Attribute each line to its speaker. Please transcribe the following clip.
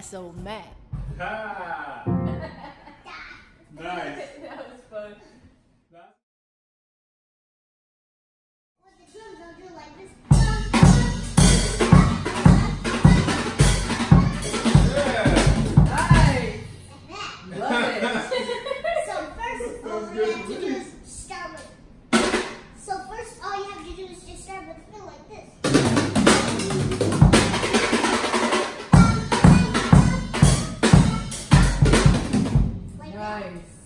Speaker 1: So
Speaker 2: nice. Nice.